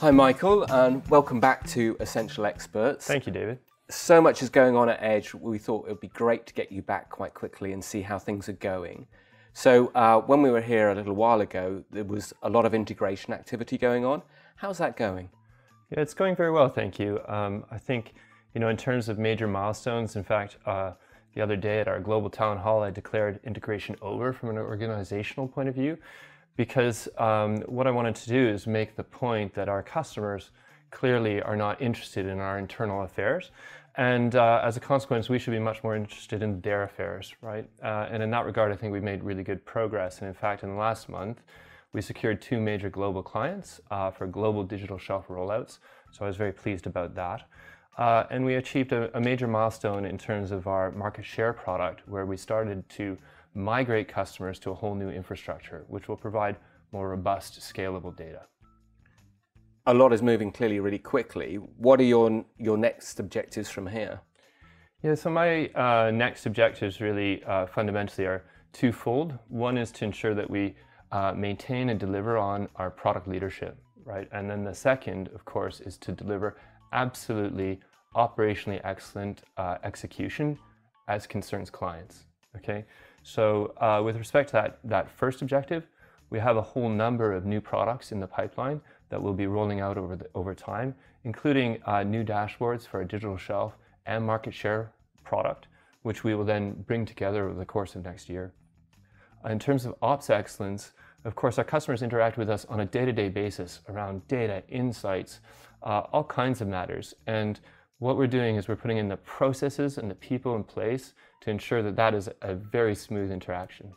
Hi, Michael, and welcome back to Ascential Experts. Thank you, David. So much is going on at Edge. We thought it would be great to get you back quite quickly and see how things are going. So, uh, when we were here a little while ago, there was a lot of integration activity going on. How's that going? Yeah, it's going very well, thank you. Um, I think, you know, in terms of major milestones, in fact, uh, the other day at our global town hall, I declared integration over from an organizational point of view because um, what I wanted to do is make the point that our customers clearly are not interested in our internal affairs. And uh, as a consequence, we should be much more interested in their affairs, right? Uh, and in that regard, I think we've made really good progress. And in fact, in the last month, we secured two major global clients uh, for global digital shelf rollouts. So I was very pleased about that. Uh, and we achieved a, a major milestone in terms of our market share product, where we started to migrate customers to a whole new infrastructure, which will provide more robust, scalable data. A lot is moving clearly really quickly. What are your, your next objectives from here? Yeah, so my uh, next objectives really uh, fundamentally are twofold. One is to ensure that we uh, maintain and deliver on our product leadership, right? And then the second, of course, is to deliver absolutely operationally excellent uh, execution as concerns clients, okay? So uh, with respect to that, that first objective, we have a whole number of new products in the pipeline that we'll be rolling out over, the, over time, including uh, new dashboards for our digital shelf and market share product, which we will then bring together over the course of next year. In terms of ops excellence, of course, our customers interact with us on a day-to-day basis around data, insights, uh, all kinds of matters. And what we're doing is we're putting in the processes and the people in place to ensure that that is a very smooth interaction.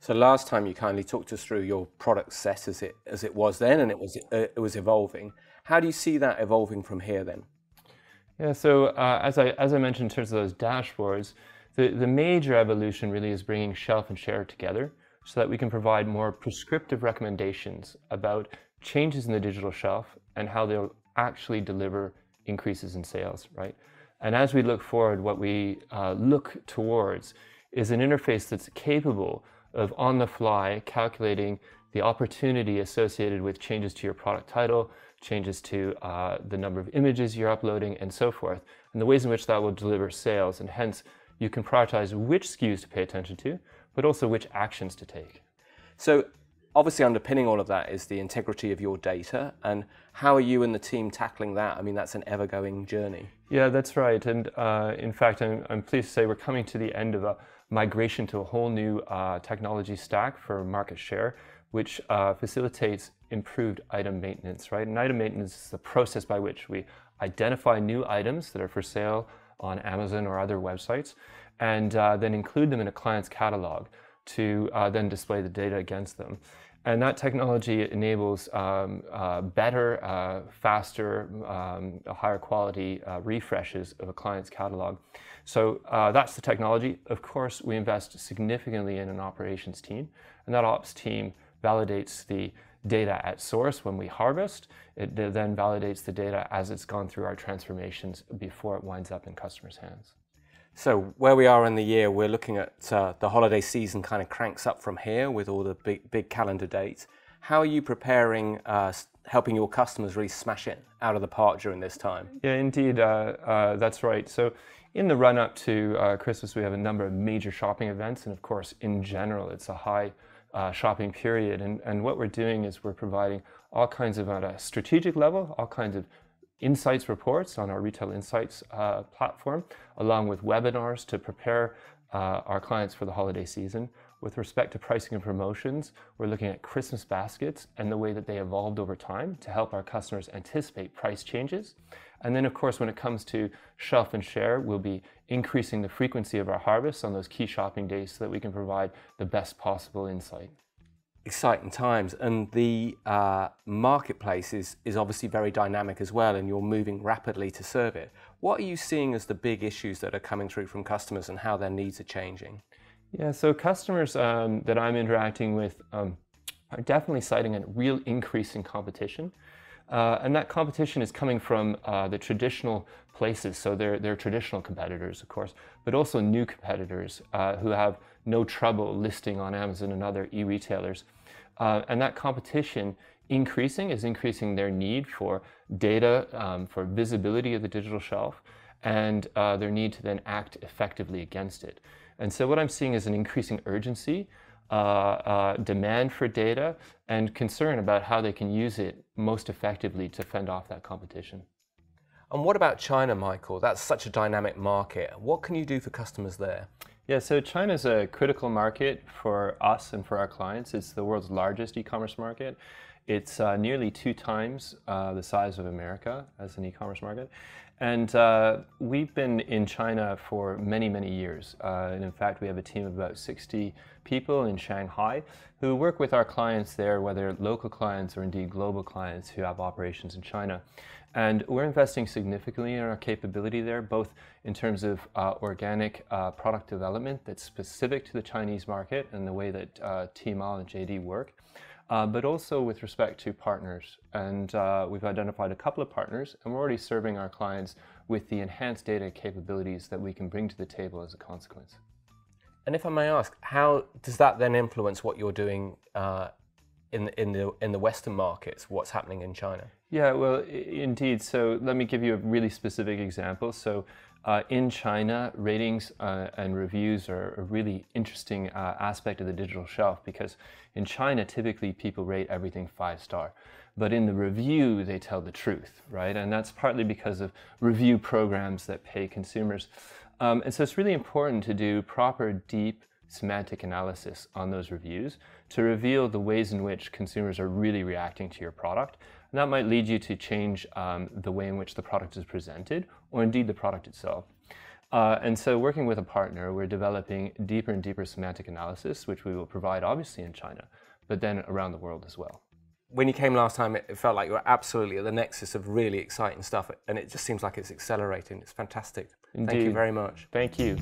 So last time you kindly talked us through your product set as it as it was then, and it was uh, it was evolving. How do you see that evolving from here then? Yeah. So uh, as I as I mentioned in terms of those dashboards, the the major evolution really is bringing shelf and share together so that we can provide more prescriptive recommendations about changes in the digital shelf and how they'll actually deliver increases in sales, right? And as we look forward, what we uh, look towards is an interface that's capable of on the fly calculating the opportunity associated with changes to your product title, changes to uh, the number of images you're uploading, and so forth, and the ways in which that will deliver sales. And hence, you can prioritize which SKUs to pay attention to, but also which actions to take. So obviously underpinning all of that is the integrity of your data and how are you and the team tackling that? I mean that's an ever-going journey. Yeah that's right and uh, in fact I'm, I'm, pleased to say we're coming to the end of a migration to a whole new uh, technology stack for market share which uh, facilitates improved item maintenance right? And item maintenance is the process by which we identify new items that are for sale on amazon or other websites and uh, then include them in a client's catalog to uh, then display the data against them. And that technology enables um, uh, better, uh, faster, um, higher quality uh, refreshes of a client's catalog. So uh, that's the technology. Of course, we invest significantly in an operations team, and that ops team validates the data at source when we harvest. It then validates the data as it's gone through our transformations before it winds up in customers' hands. So where we are in the year, we're looking at uh, the holiday season kind of cranks up from here with all the big, big calendar dates. How are you preparing, uh, helping your customers really smash it out of the park during this time? Yeah, indeed, uh, uh that's right. So in the run up to uh, Christmas, we have a number of major shopping events. And of course, in general, it's a high uh, shopping period. And, and what we're doing is we're providing all kinds of, at a strategic level, all kinds of insights reports on our Retail Insights uh, platform, along with webinars to prepare uh, our clients for the holiday season. With respect to pricing and promotions, we're looking at Christmas baskets and the way that they evolved over time to help our customers anticipate price changes. And then, of course, when it comes to shelf and share, we'll be increasing the frequency of our harvests on those key shopping days so that we can provide the best possible insight exciting times and the uh, marketplace is, is obviously very dynamic as well and you're moving rapidly to serve it. What are you seeing as the big issues that are coming through from customers and how their needs are changing? Yeah, so customers um, that I'm interacting with um, are definitely citing a real increase in competition. Uh, and that competition is coming from uh, the traditional places, so they're, they're traditional competitors, of course, but also new competitors uh, who have no trouble listing on Amazon and other e-retailers. Uh, and that competition increasing is increasing their need for data, um, for visibility of the digital shelf, and uh, their need to then act effectively against it. And so what I'm seeing is an increasing urgency, uh, uh, demand for data, and concern about how they can use it most effectively to fend off that competition. And what about China, Michael? That's such a dynamic market. What can you do for customers there? Yeah, so China is a critical market for us and for our clients. It's the world's largest e-commerce market. It's uh, nearly two times uh, the size of America as an e-commerce market. And uh, we've been in China for many, many years. Uh, and in fact, we have a team of about 60 people in Shanghai who work with our clients there, whether local clients or indeed global clients who have operations in China. And we're investing significantly in our capability there, both in terms of uh, organic uh, product development that's specific to the Chinese market and the way that uh, Tmall and JD work, uh, but also with respect to partners. And uh, we've identified a couple of partners, and we're already serving our clients with the enhanced data capabilities that we can bring to the table as a consequence. And if I may ask, how does that then influence what you're doing uh, in, in, the, in the Western markets, what's happening in China? Yeah, well, indeed. So let me give you a really specific example. So uh, in China, ratings uh, and reviews are a really interesting uh, aspect of the digital shelf because in China, typically people rate everything five star. But in the review, they tell the truth, right? And that's partly because of review programs that pay consumers. Um, and so it's really important to do proper, deep semantic analysis on those reviews to reveal the ways in which consumers are really reacting to your product and that might lead you to change um, the way in which the product is presented, or indeed the product itself. Uh, and so, working with a partner, we're developing deeper and deeper semantic analysis, which we will provide obviously in China, but then around the world as well. When you came last time, it felt like you were absolutely at the nexus of really exciting stuff, and it just seems like it's accelerating. It's fantastic. Indeed. Thank you very much. Thank you.